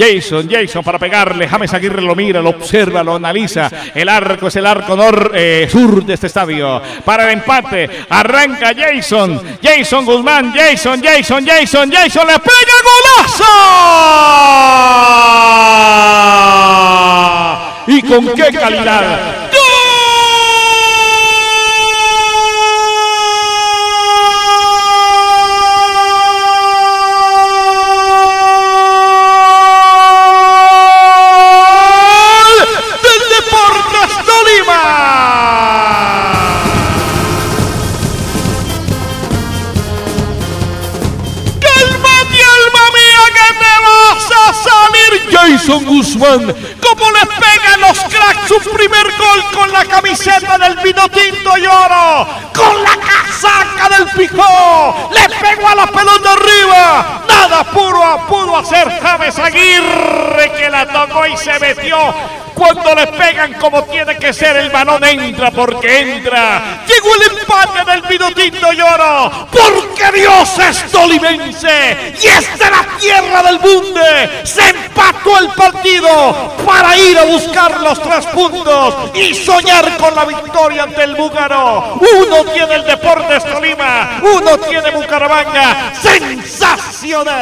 Jason, Jason para pegarle. James Aguirre lo mira, lo observa, lo analiza. El arco es el arco nor, eh, sur de este estadio. Para el empate, arranca Jason. Jason Guzmán, Jason, Jason, Jason, Jason le pega golazo. ¿Y con qué calidad? Jason Guzmán, como le pegan los cracks su primer gol con la camiseta del vino tinto y con la casaca del pijó, le pegó a la pelota arriba, nada puro pudo hacer James Aguirre que la tocó y se metió cuando le pegan como tiene que ser, el balón entra porque entra. Llegó el empate del minutito y oro. Porque Dios es tolimense. Y esta es la tierra del bunde. Empató el partido para ir a buscar los tres puntos y soñar con la victoria ante el búgaro. Uno tiene el Deportes Tolima, uno tiene Bucaramanga. Sensacional.